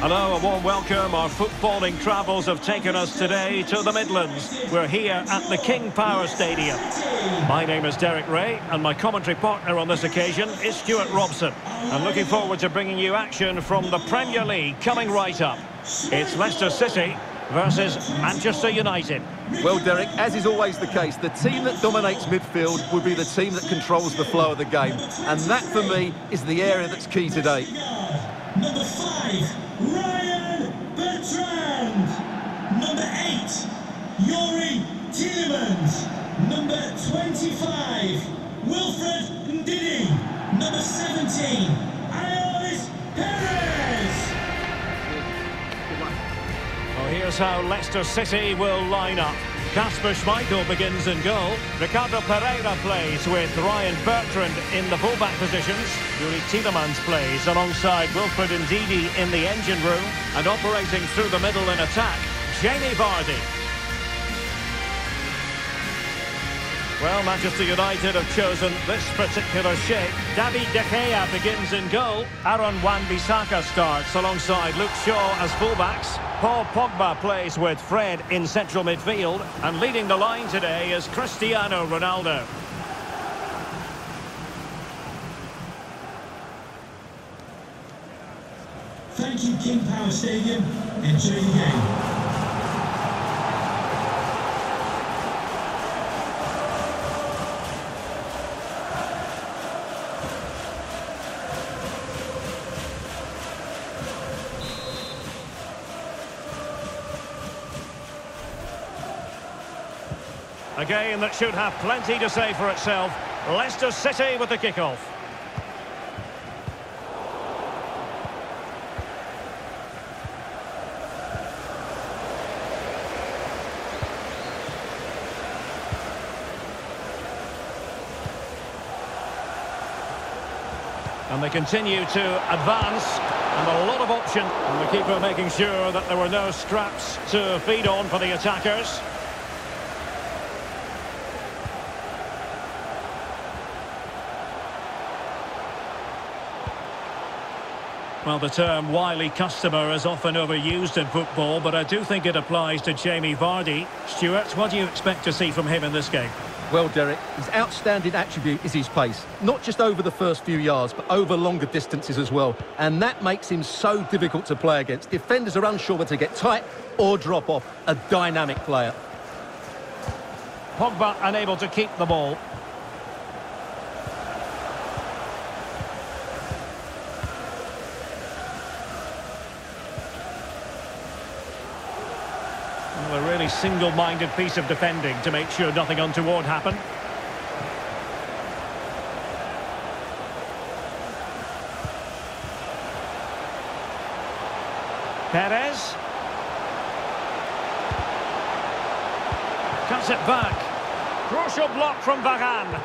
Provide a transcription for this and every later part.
Hello, a warm welcome. Our footballing travels have taken us today to the Midlands. We're here at the King Power Stadium. My name is Derek Ray, and my commentary partner on this occasion is Stuart Robson. I'm looking forward to bringing you action from the Premier League coming right up. It's Leicester City versus Manchester United. Well, Derek, as is always the case, the team that dominates midfield will be the team that controls the flow of the game. And that, for me, is the area that's key today. Number five, Ryan Bertrand. Number 8, Youri Tielemans. Number 25, Wilfred Ndidi. Number 17, Ayoze Perez. Well, here's how Leicester City will line up. Kasper Schmeichel begins in goal. Ricardo Pereira plays with Ryan Bertrand in the fullback positions. Youri Tielemans plays alongside Wilfred Ndidi in the engine room. And operating through the middle in attack, Jamie Vardy. Well, Manchester United have chosen this particular shape. David De Gea begins in goal. Aaron Wan-Bissaka starts alongside Luke Shaw as fullbacks. Paul Pogba plays with Fred in central midfield. And leading the line today is Cristiano Ronaldo. Thank you, King Power Stadium. Enjoy the game. A game that should have plenty to say for itself. Leicester City with the kickoff. And they continue to advance. And a lot of option. And the keeper making sure that there were no scraps to feed on for the attackers. Well, the term wily customer is often overused in football, but I do think it applies to Jamie Vardy. Stuart, what do you expect to see from him in this game? Well, Derek, his outstanding attribute is his pace. Not just over the first few yards, but over longer distances as well. And that makes him so difficult to play against. Defenders are unsure whether to get tight or drop off. A dynamic player. Pogba unable to keep the ball. Single-minded piece of defending to make sure nothing untoward happened. Perez. Cuts it back. Crucial block from Varane.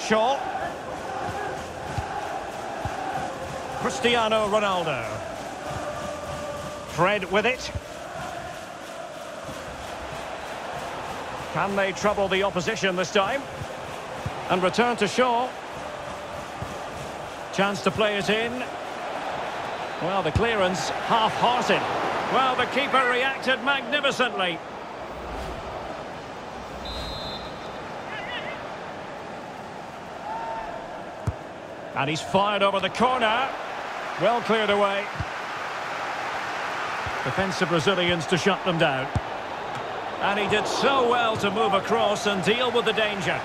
Shaw. Cristiano Ronaldo. Fred with it. Can they trouble the opposition this time? And return to Shaw. Chance to play it in. Well, the clearance half-hearted. Well, the keeper reacted magnificently. And he's fired over the corner. Well cleared away. Defensive Brazilians to shut them down. And he did so well to move across and deal with the danger.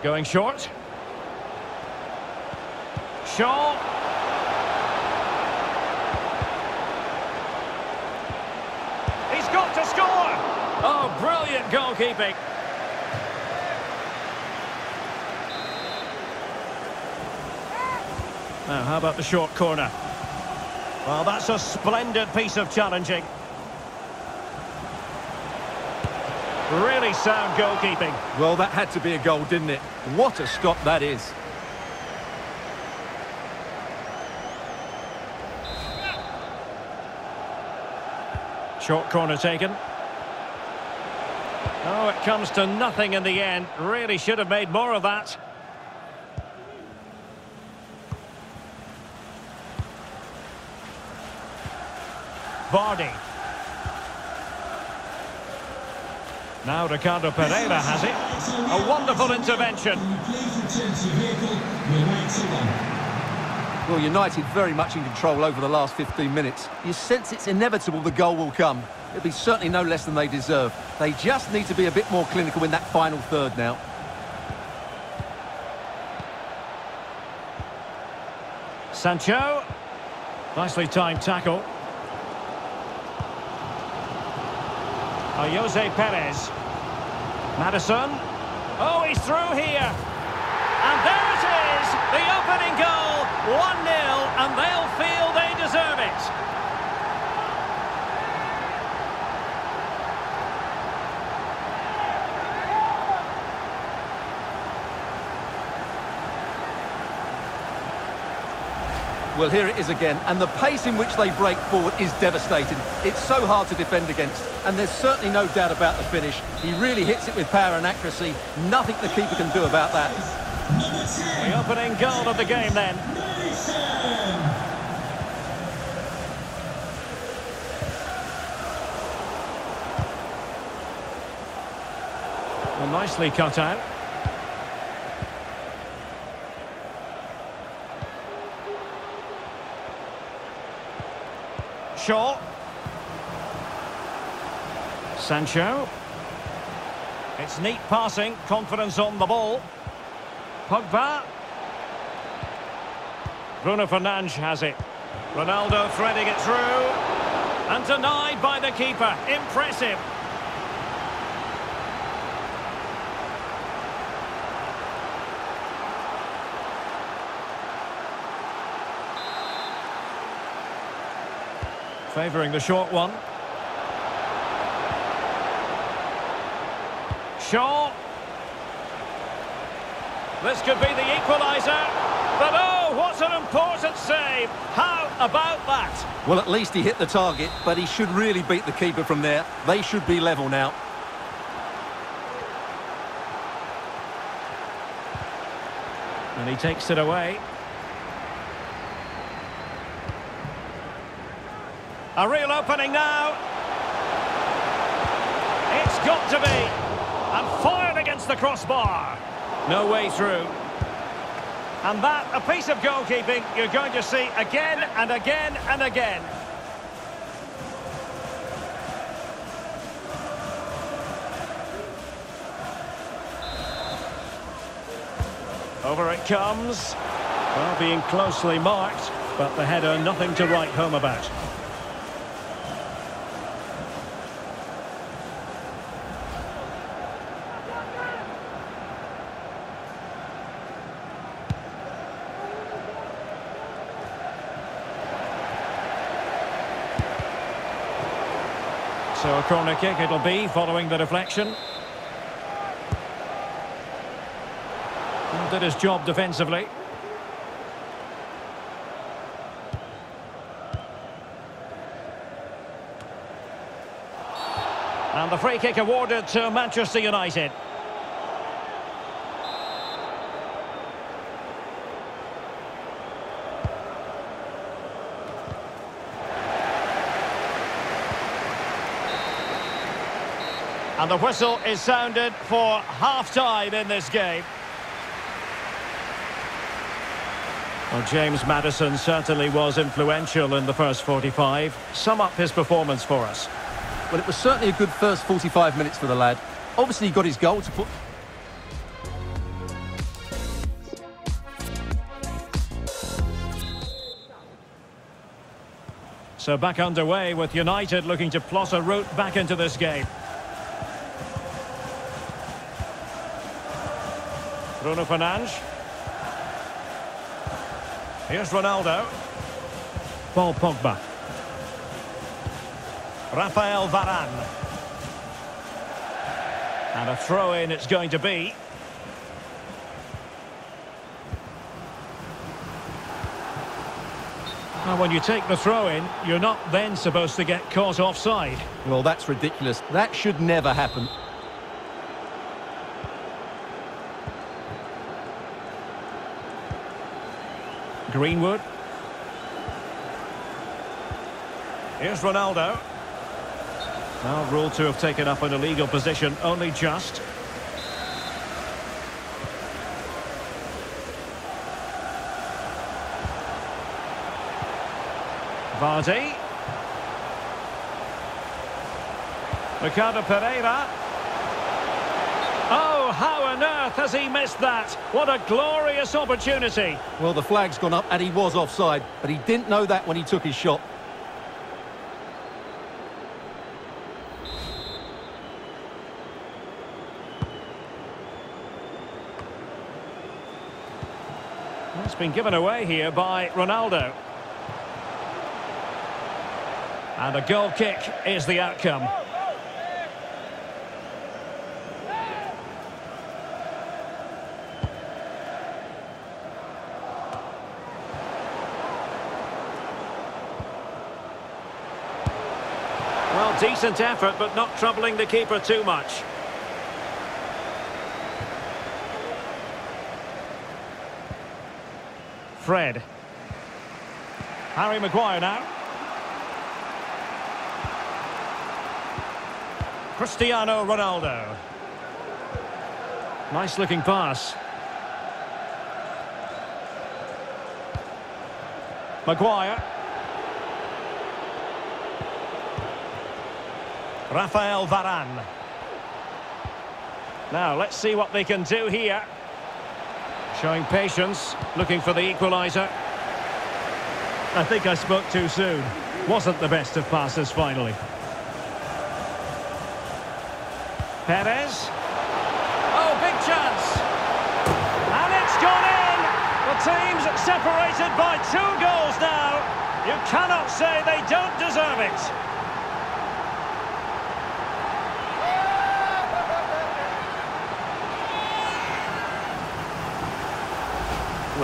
Going short. Shaw. He's got to score! Oh, brilliant goalkeeping. Now, how about the short corner? Well, that's a splendid piece of challenging. Really sound goalkeeping. Well, that had to be a goal, didn't it? What a stop that is. Short corner taken. Oh, it comes to nothing in the end. Really should have made more of that. Vardy. Now Ricardo Pereira has it. A wonderful intervention. Please return to your vehicle. We're right to one. Well, United very much in control over the last 15 minutes. You sense it's inevitable the goal will come. It'll be certainly no less than they deserve. They just need to be a bit more clinical in that final third now. Sancho. Nicely timed tackle. Oh, Jose Perez. Maddison. Oh, he's through here. And there it is, the opening goal. 1-0, and they'll feel they deserve it. Well, here it is again, and the pace in which they break forward is devastating. It's so hard to defend against, and there's certainly no doubt about the finish. He really hits it with power and accuracy. Nothing the keeper can do about that. The opening goal of the game then. Well, nicely cut out. Shaw. Sancho. It's neat passing, confidence on the ball. Pogba. Bruno Fernandes has it. Ronaldo threading it through. And denied by the keeper. Impressive. Favouring the short one. Shaw. This could be the equaliser. But oh, what an important save. How about that? Well, at least he hit the target, but he should really beat the keeper from there. They should be level now. And he takes it away. A real opening now. It's got to be. And fired against the crossbar. No way through. And that, a piece of goalkeeping you're going to see again and again and again. Over it comes. Well, being closely marked, but the header nothing to write home about. So a corner kick it'll be following the deflection. Did his job defensively. And the free kick awarded to Manchester United. And the whistle is sounded for half-time in this game. Well, James Maddison certainly was influential in the first 45. Sum up his performance for us. Well, it was certainly a good first 45 minutes for the lad. Obviously, he got his goal to put... So back underway with United looking to plot a route back into this game. Bruno Fernandes. Here's Ronaldo. Paul Pogba. Rafael Varane. And a throw-in it's going to be. And when you take the throw-in, you're not then supposed to get caught offside. Well, that's ridiculous. That should never happen. Greenwood. Here's Ronaldo. Now ruled to have taken up an illegal position, only just. Vardy. Ricardo Pereira. Oh, how on earth has he missed that? What a glorious opportunity. Well, the flag's gone up and he was offside, but he didn't know that when he took his shot. It's been given away here by Ronaldo. And a goal kick is the outcome. Well, decent effort, but not troubling the keeper too much. Fred. Harry Maguire now. Cristiano Ronaldo. Nice looking pass. Maguire. Rafael Varane. Now, let's see what they can do here. Showing patience, looking for the equaliser. I think I spoke too soon. Wasn't the best of passes finally. Perez. Oh, big chance. And it's gone in. The team's separated by two goals now. You cannot say they don't deserve it.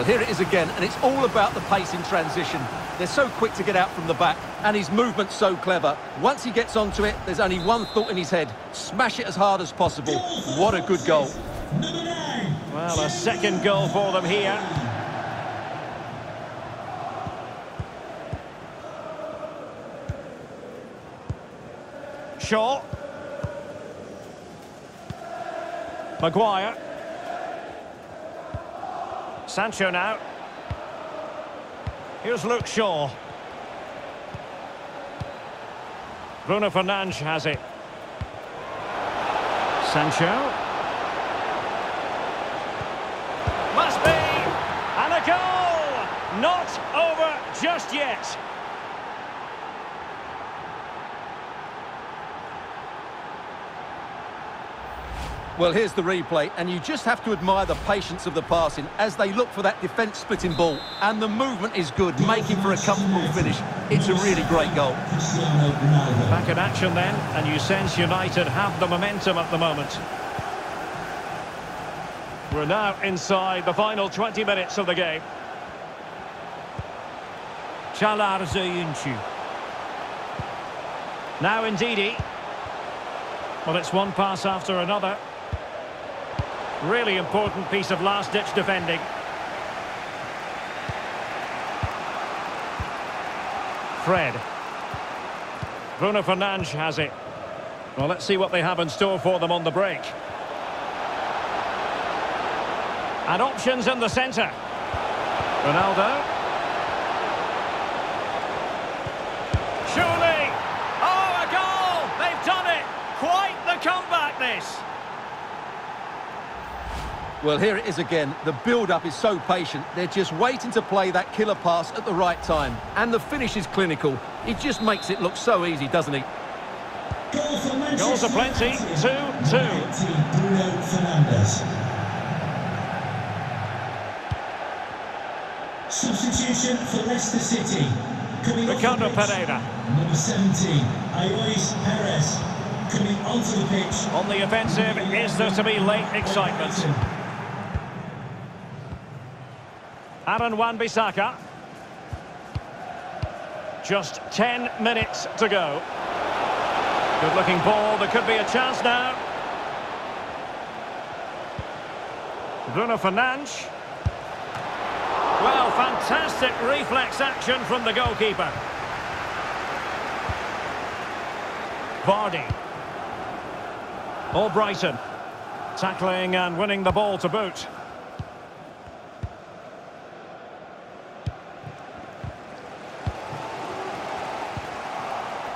Well, here it is again, and it's all about the pace in transition. They're so quick to get out from the back, and his movement's so clever. Once he gets onto it, there's only one thought in his head. Smash it as hard as possible. What a good goal. Well, a second goal for them here. Shaw. Maguire. Sancho now. Here's Luke Shaw. Bruno Fernandes has it. Sancho. Must be! And a goal! Not over just yet. Well, here's the replay, and you just have to admire the patience of the passing as they look for that defence-splitting ball. And the movement is good, making for a comfortable finish. It's a really great goal. Back in action then, and you sense United have the momentum at the moment. We're now inside the final 20 minutes of the game. Çağlar Söyüncü. Now Ndidi. Well, it's one pass after another. Really important piece of last-ditch defending. Fred. Bruno Fernandes has it. Well, let's see what they have in store for them on the break. And options in the centre. Ronaldo. Surely! Oh, a goal! They've done it! Quite the comeback, this! Well, here it is again. The build-up is so patient. They're just waiting to play that killer pass at the right time. And the finish is clinical. It just makes it look so easy, doesn't it? Goals are plenty. 2-2. Bruno Fernandes. Substitution for Leicester City. Coming off Ricardo the pitch, Pereira. Number 17, Ayoze Perez. Coming onto the pitch. On the offensive, is there to be late excitement? Aaron Wan-Bissaka. Just 10 minutes to go. Good looking ball, there could be a chance now. Bruno Fernandes. Well, fantastic reflex action from the goalkeeper. Vardy. Albrighton. Tackling and winning the ball to boot.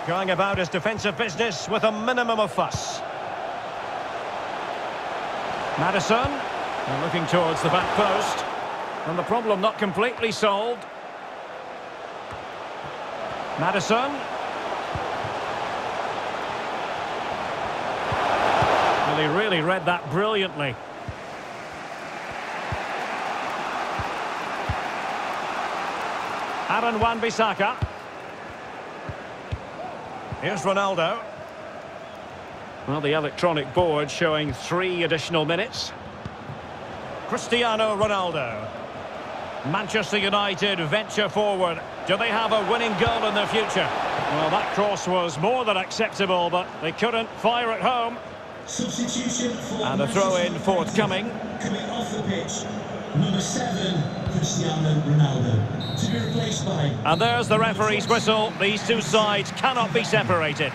Going about his defensive business with a minimum of fuss. Maddison. And looking towards the back post. And the problem not completely solved. Maddison. Well, he really read that brilliantly. Aaron Wan-Bissaka. Here's Ronaldo. Well, the electronic board showing three additional minutes. Cristiano Ronaldo. Manchester United venture forward. Do they have a winning goal in their future? Well, that cross was more than acceptable, but they couldn't fire at home. Substitution for And a throw-in forthcoming. Coming off the pitch, number seven, Cristiano Ronaldo. And there's the referee's whistle. These two sides cannot be separated.